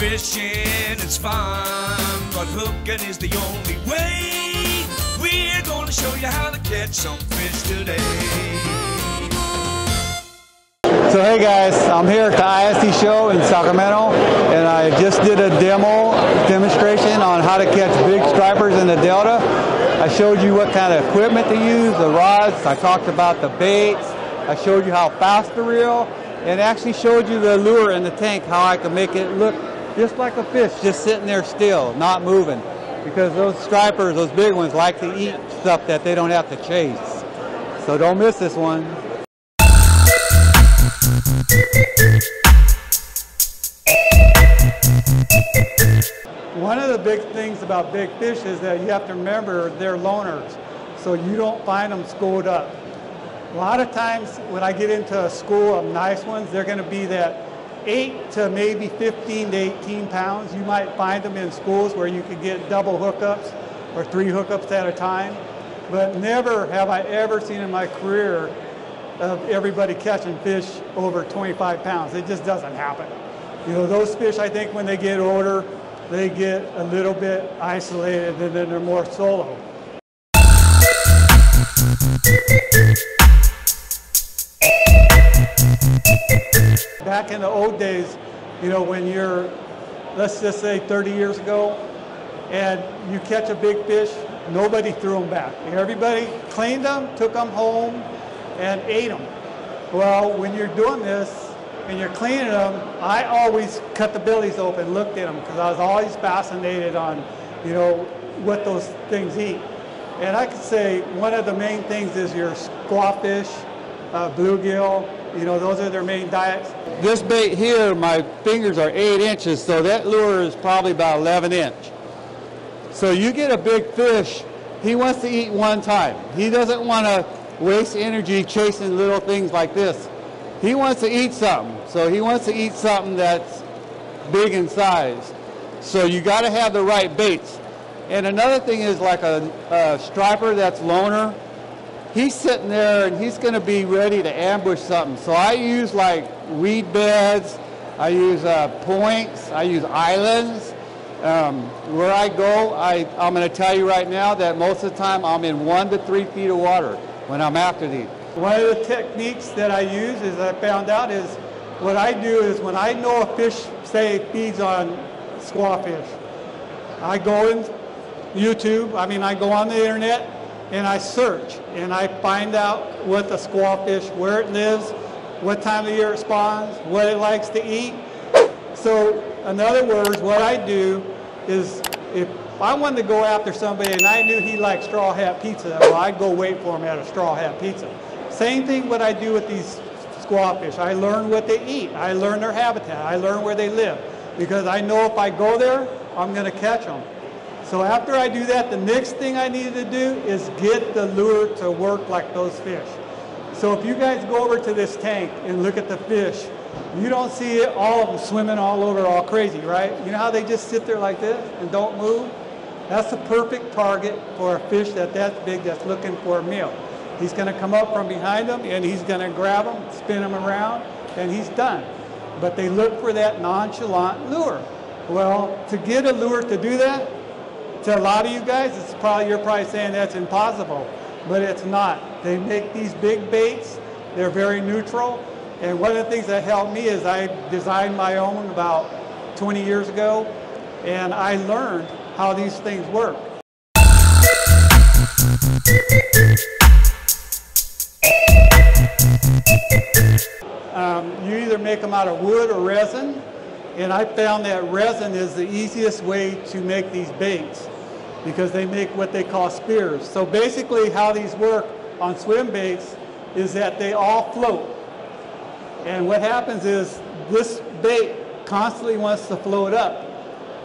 Fishing is fun, but hooking is the only way. We're gonna show you how to catch some fish today. So hey guys, I'm here at the ISE show in Sacramento and I just did a demo demonstration on how to catch big stripers in the Delta. I showed you what kind of equipment to use, the rods, I talked about the baits, I showed you how fast to reel, and actually showed you the lure in the tank, how I can make it look just like a fish, just sitting there still, not moving. Because those stripers, those big ones, like to eat stuff that they don't have to chase. So don't miss this one. One of the big things about big fish is that you have to remember they're loners, so you don't find them schooled up. A lot of times when I get into a school of nice ones, they're going to be that 8 to maybe 15 to 18 pounds. You might find them in schools where you could get double hookups or three hookups at a time. But never have I ever seen in my career of everybody catching fish over 25 pounds. It just doesn't happen. You know, those fish, I think when they get older, they get a little bit isolated and then they're more solo. Back in the old days, you know, when you're, let's just say 30 years ago, and you catch a big fish, nobody threw them back. Everybody cleaned them, took them home, and ate them. Well, when you're doing this and you're cleaning them, I always cut the bellies open, looked at them, because I was always fascinated on, you know, what those things eat. And I could say one of the main things is your squawfish, uh, bluegill, you know, those are their main diets. This bait here, my fingers are eight inches, so that lure is probably about 11 inch. So you get a big fish, he wants to eat one time. He doesn't want to waste energy chasing little things like this. He wants to eat something. So he wants to eat something that's big in size. So you got to have the right baits. And another thing is like a, a striper that's loner, he's sitting there and he's going to be ready to ambush something. So I use like weed beds, I use uh, points, I use islands. Um, where I go, I, I'm going to tell you right now that most of the time I'm in one to three feet of water when I'm after these. One of the techniques that I use is I found out is what I do is when I know a fish, say, feeds on squawfish, I go in YouTube, I mean, I go on the internet and I search and I find out what the squawfish, where it lives, what time of year it spawns, what it likes to eat. So, in other words, what I do is if I wanted to go after somebody and I knew he liked straw hat pizza, well, I'd go wait for him at a straw hat pizza. Same thing what I do with these squawfish. I learn what they eat. I learn their habitat. I learn where they live. Because I know if I go there, I'm going to catch them. So after I do that, the next thing I need to do is get the lure to work like those fish. So if you guys go over to this tank and look at the fish, you don't see it, all of them swimming all over all crazy, right? You know how they just sit there like this and don't move? That's the perfect target for a fish that that's big that's looking for a meal. He's going to come up from behind them and he's going to grab them, spin them around, and he's done. But they look for that nonchalant lure. Well, to get a lure to do that, to a lot of you guys, it's probably you're probably saying that's impossible, but it's not. They make these big baits. They're very neutral. And one of the things that helped me is I designed my own about 20 years ago, and I learned how these things work. Um, you either make them out of wood or resin, and I found that resin is the easiest way to make these baits because they make what they call spears. So basically how these work on swim baits is that they all float. And what happens is this bait constantly wants to float up.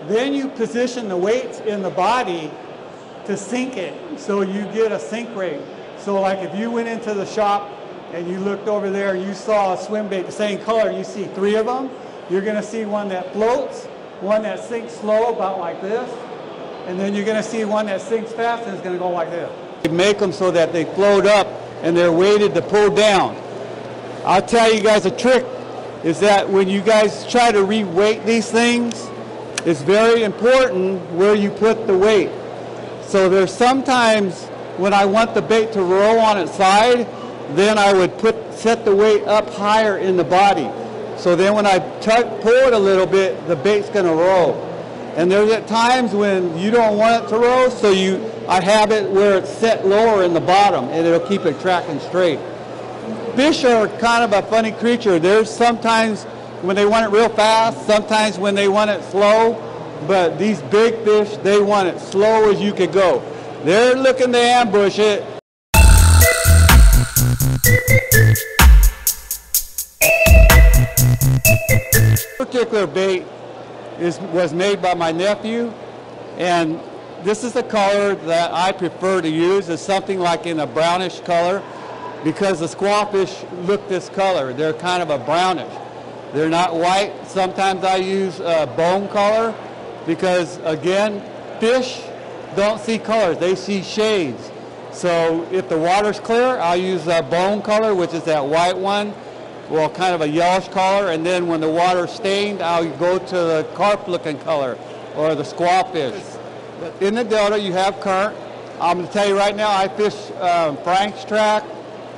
Then you position the weights in the body to sink it so you get a sink rate. So like if you went into the shop and you looked over there and you saw a swim bait the same color, you see three of them, you're going to see one that floats, one that sinks slow about like this, and then you're going to see one that sinks fast and it's going to go like this. They make them so that they float up and they're weighted to pull down. I'll tell you guys a trick is that when you guys try to re-weight these things, it's very important where you put the weight. So there's sometimes when I want the bait to roll on its side, then I would put set the weight up higher in the body. So then when I pull it a little bit, the bait's going to roll. And there's at times when you don't want it to roll, so you I have it where it's set lower in the bottom, and it'll keep it tracking straight. Fish are kind of a funny creature. There's sometimes when they want it real fast, sometimes when they want it slow, but these big fish, they want it slow as you could go. They're looking to ambush it. Particular bait is, was made by my nephew, and this is the color that I prefer to use. Is something like in a brownish color, because the squawfish look this color. They're kind of a brownish. They're not white. Sometimes I use a bone color, because again, fish don't see colors. They see shades. So if the water's clear, I'll use a bone color, which is that white one well, kind of a yellowish color, and then when the water's stained, I'll go to the carp-looking color or the squawfish. In the Delta, you have current. I'm going to tell you right now, I fish um, Frank's Tract,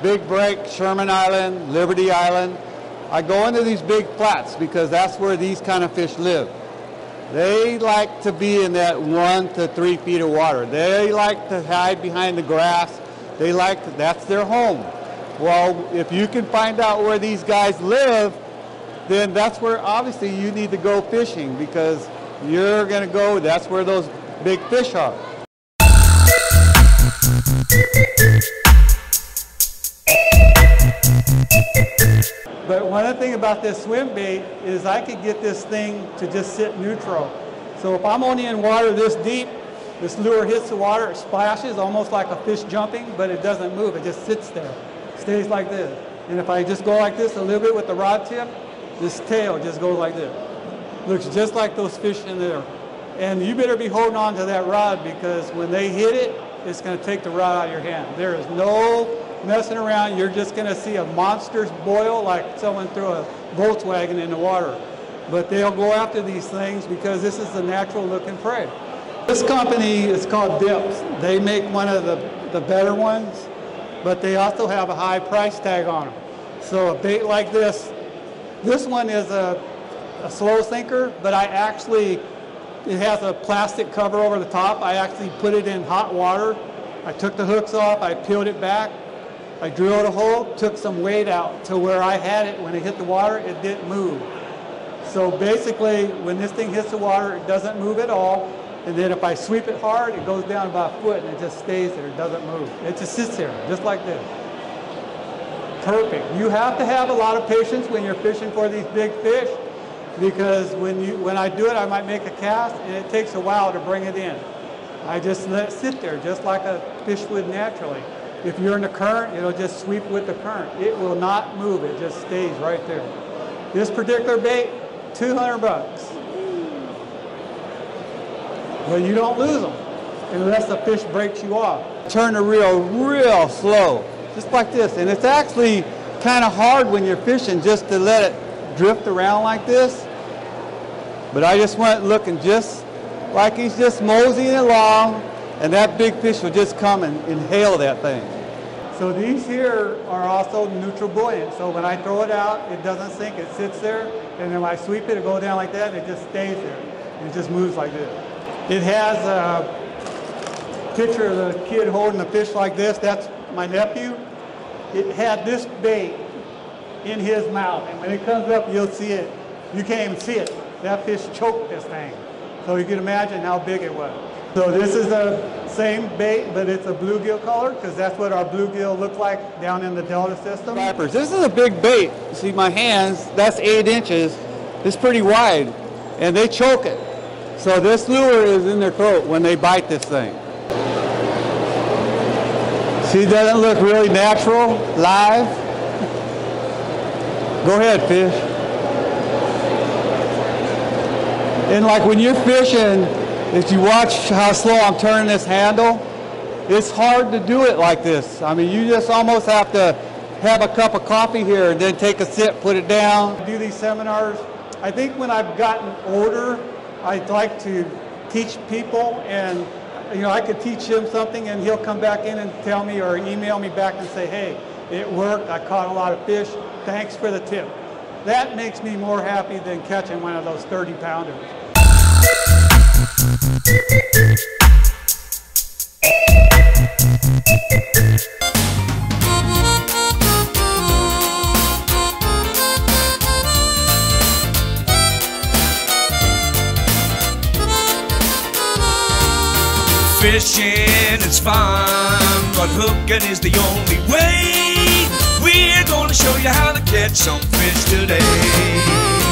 Big Break, Sherman Island, Liberty Island. I go into these big flats because that's where these kind of fish live. They like to be in that one to three feet of water. They like to hide behind the grass. They like that's their home. Well, if you can find out where these guys live, then that's where obviously you need to go fishing because you're going to go, that's where those big fish are. But one thing about this swim bait is I could get this thing to just sit neutral. So if I'm only in water this deep, this lure hits the water, it splashes almost like a fish jumping, but it doesn't move, it just sits there stays like this. And if I just go like this a little bit with the rod tip, this tail just goes like this. Looks just like those fish in there. And you better be holding on to that rod because when they hit it, it's going to take the rod out of your hand. There is no messing around. You're just going to see a monstrous boil like someone threw a Volkswagen in the water. But they'll go after these things because this is the natural looking prey. This company is called Deps. They make one of the, the better ones but they also have a high price tag on them. So a bait like this, this one is a, a slow sinker, but I actually, it has a plastic cover over the top. I actually put it in hot water. I took the hooks off, I peeled it back, I drilled a hole, took some weight out to where I had it when it hit the water, it didn't move. So basically, when this thing hits the water, it doesn't move at all. And then if I sweep it hard, it goes down about a foot and it just stays there. It doesn't move. It just sits there, just like this. Perfect. You have to have a lot of patience when you're fishing for these big fish because when, you, when I do it, I might make a cast and it takes a while to bring it in. I just let it sit there just like a fish would naturally. If you're in the current, it'll just sweep with the current. It will not move. It just stays right there. This particular bait, 200 bucks. Well, you don't lose them unless the fish breaks you off. Turn the reel real slow, just like this. And it's actually kind of hard when you're fishing just to let it drift around like this. But I just went looking just like he's just moseying along, and that big fish will just come and inhale that thing. So these here are also neutral buoyant. So when I throw it out, it doesn't sink, it sits there. And then when I sweep it, it go down like that, and it just stays there. And it just moves like this. It has a picture of the kid holding a fish like this. That's my nephew. It had this bait in his mouth. And when it comes up, you'll see it. You can't even see it. That fish choked this thing. So you can imagine how big it was. So this is the same bait, but it's a bluegill color because that's what our bluegill look like down in the Delta system. This is a big bait. You see my hands, that's eight inches. It's pretty wide. And they choke it. So this lure is in their throat when they bite this thing. See, doesn't look really natural, live. Go ahead, fish. And like when you're fishing, if you watch how slow I'm turning this handle, it's hard to do it like this. I mean, you just almost have to have a cup of coffee here and then take a sip, put it down. Do these seminars. I think when I've gotten older, I'd like to teach people and you know, I could teach him something and he'll come back in and tell me or email me back and say, hey, it worked, I caught a lot of fish, thanks for the tip. That makes me more happy than catching one of those 30 pounders. Fishing is fun, but hooking is the only way. We're gonna show you how to catch some fish today.